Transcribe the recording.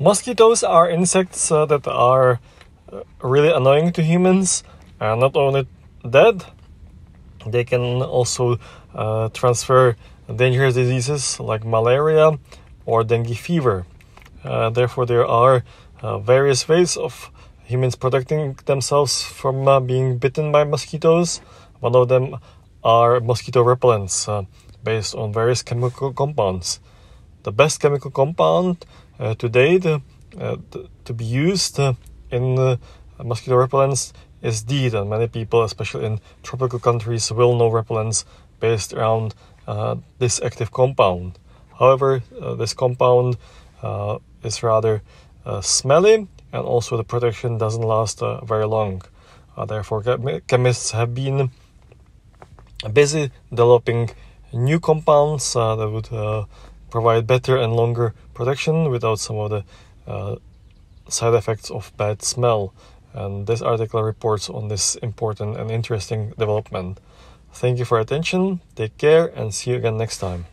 Mosquitoes are insects uh, that are uh, really annoying to humans, and not only that, they can also uh, transfer dangerous diseases like malaria or dengue fever. Uh, therefore, there are uh, various ways of humans protecting themselves from uh, being bitten by mosquitoes. One of them are mosquito repellents based on various chemical compounds. The best chemical compound uh, to date uh, to be used in mosquito repellents is DEET, and many people, especially in tropical countries, will know repellents based around this active compound. However, this compound is rather uh, smelly and also the protection doesn't last uh, very long. Uh, therefore, chemists have been busy developing new compounds uh, that would uh, provide better and longer protection without some of the uh, side effects of bad smell. And this article reports on this important and interesting development. Thank you for attention, take care, and see you again next time.